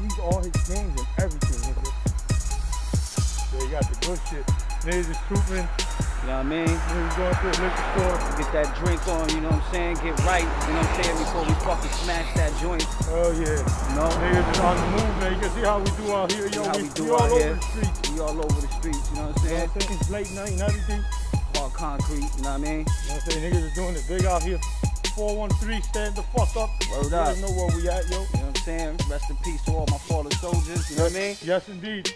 freeze all his games and everything, nigga. You got the good shit. Niggas is trooping. You know what I mean? Niggas going to the liquor store. Get that drink on, you know what I'm saying? Get right, you know what I'm saying? Before we fucking smash that joint. Oh yeah. You know? Niggas is on the move, man. You can see how we do out here, yo. We, we do we all over here. the streets. We all over the streets, you know what I'm You know saying? what I'm saying? It's late night and everything. All concrete, you know what I mean? You know what I'm saying? Niggas is doing it big out here. 413, stand the fuck up. Word up. us know where we at, yo. You I'm saying? Rest in peace to all my fallen soldiers, you know what I mean? Yes, indeed.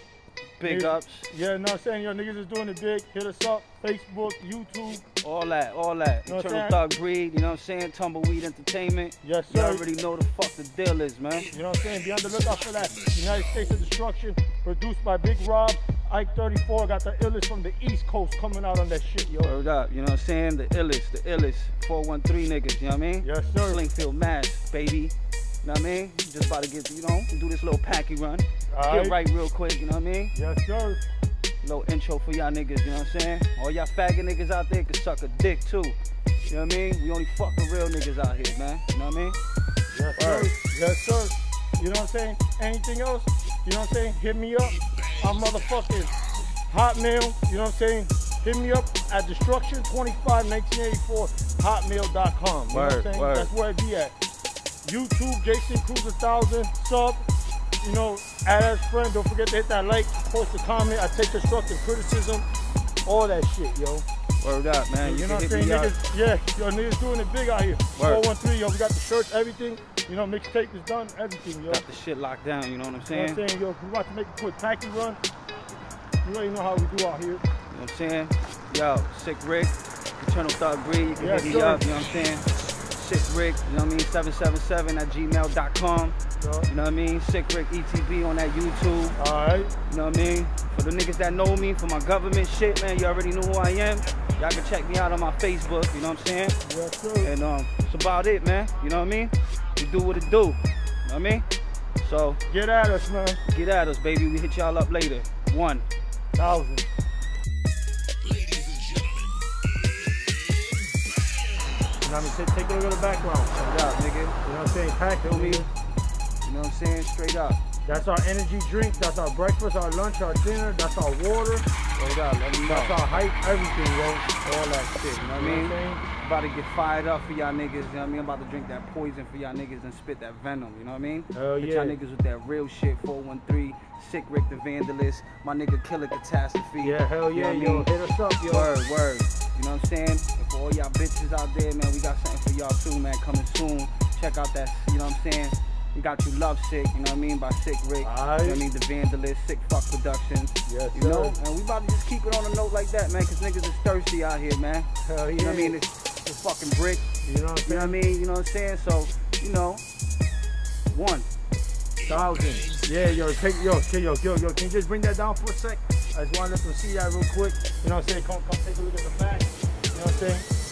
Big ups, Yeah, know what I'm saying? Yo, niggas is doing it big. Hit us up. Facebook, YouTube. all that, all that. Know Eternal? Thug Breed, you know what I'm saying? Tumbleweed Entertainment. Yes, sir. You already know the fuck the deal is, man. You know what I'm saying? Be on the lookout for that. United States of Destruction, produced by Big Rob. Ike 34 got the illest from the East Coast coming out on that shit, yo. Word up, you know what I'm saying? The illest, the illest. 413 niggas, you know what I mean? Yes, sir. Slingfield, Mass, baby. You know what I mean? Just about to get, you know, do this little packy run. All Get right. right real quick, you know what I mean? Yes, sir. Little intro for y'all niggas, you know what I'm saying? All y'all faggot niggas out there can suck a dick too. You know what I mean? We only fuck with real niggas out here, man. You know what I mean? Yes, sir. Word. Yes, sir. You know what I'm saying? Anything else? You know what I'm saying? Hit me up. I'm motherfucking Hotmail. You know what I'm saying? Hit me up at destruction251984 hotmail.com. You know what I'm saying? word. That's where it be at. YouTube, Jason Cruz 1000, sub. You know, add as friend. Don't forget to hit that like, post a comment. I take constructive criticism. All that shit, yo. Word up, man. You, You know what I'm saying? Niggas, yeah, yo, niggas doing it big out here. Word. 413, yo, we got the shirts, everything. You know, mixtape is done, everything, yo. Got the shit locked down, you know what I'm saying? You know what I'm saying? Yo, we about to make a quick packy run. You already know how we do out here. You know what I'm saying? Yo, Sik Rik, Eternal Thug Breed, you can Yes, hit me up, you know what I'm saying? Sik Rik, you know what I mean? 777 at gmail.com. So, You know what I mean? Sik Rik ETB on that YouTube. all right. You know what I mean? For the niggas that know me, for my government shit, man, you already know who I am. Y'all can check me out on my Facebook, you know what I'm saying? Yes, sir. And um, it's about it, man. You know what I mean? You do what it do. You know what I mean? So Get at us, man. get at us, baby. We hit y'all up later. One. Thousand. I mean? Take, a look at the background. Straight up, nigga. You know what I'm saying? Pack Feel me? You know what I'm saying? Straight up. That's our energy drink. That's our breakfast, our lunch, our dinner. That's our water. Straight up. Let me know. That's our hype. Everything, yo. All that shit. You know what I You mean? what I'm saying? About to get fired up for y'all niggas. You know what I mean? I'm about to drink that poison for y'all niggas and spit that venom. You know what I mean? Hell Hit yeah. y'all niggas with that real shit. 413. Sik Rik the Vandalizt. My nigga Killer Kahtaskify. Yeah, hell You yeah, know what I yo. mean? Hit us up, yo. Word, word. You know what I'm saying? And for all y'all bitches out there, man, we got something for y'all too, man. Coming soon. Check out that, you know what I'm saying? We got you Love Sick, you know what I mean? By Sik Rik. You know what I mean? The Vandalizt, Sick Fuck Productions. Yes, You know? sir. And we about to just keep it on a note like that, man, because niggas is thirsty out here, man. Hell yeah. You know what I mean? It's, it's fucking brick. You know what I'm You know what I mean? You know what I'm saying? So, you know, one. Thousand. Yeah, yo, take yo, okay, yo, yo, yo. Can you just bring that down for a sec? I just wanted to see that real quick. You know what I'm saying? Come, come take a look at the back. You know what I'm saying?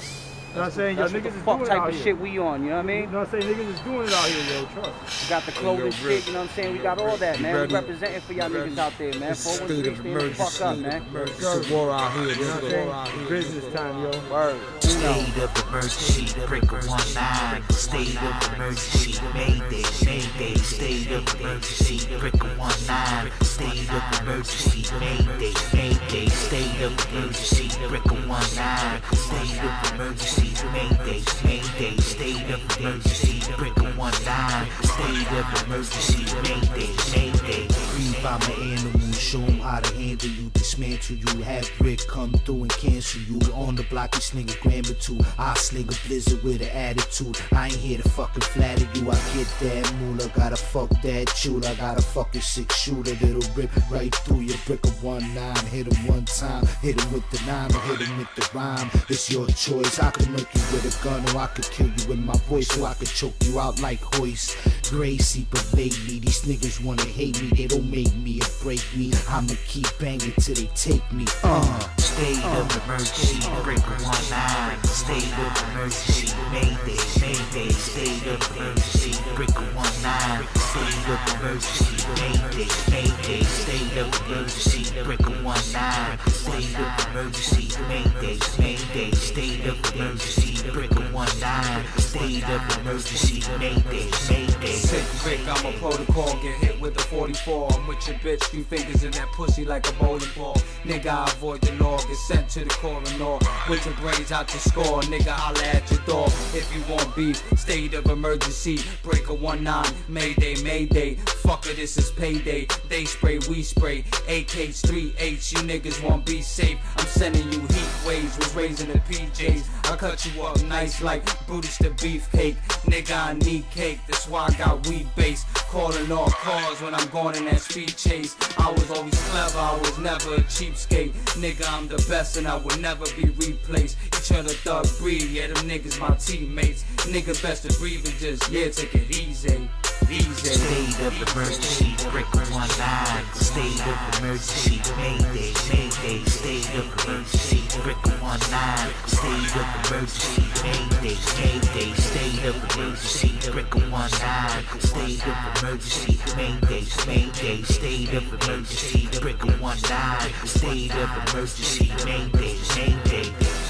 You know what I'm saying? Yo, That's niggas is fuck doing it type of here. shit we on, you know what I You know what I'm saying? Niggas is doing it out here, yo. Trust. We got the clothing Rick. shit, you know what I'm saying? We got all that, You man. We representing for y'all niggas out there, man. It's a state of stand fuck emergency. up, man. It's a war out here. You know what I'm It's a war saying? out here. Business time, yo. Word. State of emergency, breaker one nine. State of emergency, Mayday, Mayday. State of emergency, breaker one nine. State of emergency, Mayday, Mayday. State of emergency, breaker one nine. State of emergency, Mayday, Mayday. State of emergency, breaker one nine. State of emergency, Mayday, Mayday. Breathe by my animals, show 'em how to handle you, dismantle you. Have Rick come through and cancel you. On the block, you sling a gram or. I sling a blizzard with an attitude. I ain't here to fucking flatter you. I get that moolah, gotta fuck that chula. I got a fucking six shooter that'll rip right through your brick of one nine. Hit him one time, hit him with the nine, or hit him with the rhyme. It's your choice. I could murk you with a gun, or I could kill you with my voice, or I could choke you out like Royce. Gracie, but lately these niggas wanna hate me. They don't make me or break me. I'ma keep banging till they take me. Uh. State of emergency, brick one nine, state of emergency, mayday, mayday, state of emergency, brick one nine, state of emergency, mayday, mayday, state of emergency, brick one nine, state of emergency, mayday, mayday, state of emergency, brick one nine, state of emergency, mayday, mayday. Sik Rik, I'm a protocol, get hit with the 44. I'm with your bitch, three fingers in that pussy like a bowling ball. Nigga, I avoid the law, get sent to the coroner. With your brains out to score, nigga, holla at your door. If you want beef, state of emergency, breaker 1-9, Mayday, Mayday. Fucker, this is payday. They spray, we spray. AKs, 3H, you niggas won't be safe. I'm sending you heat waves, was raising the PJs. I cut you up nice like Brutus the beefcake. Nigga, I need cake, that's why I got weed base. Calling all cars when I'm going in that speed chase. I was always clever, I was never a cheapskate. Nigga, I'm the best and I will never be replaced. Each other thug breed, yeah, them niggas my teammates. Nigga, best to breathe and just, yeah, take it. Easy. State of emergency, brick one nine. State of emergency, mayday, mayday. State of emergency, brick one nine. State of emergency, mayday, mayday. State of emergency, brick one nine. State of emergency, mayday, mayday. State of emergency, brick one nine. State of emergency, mayday, mayday.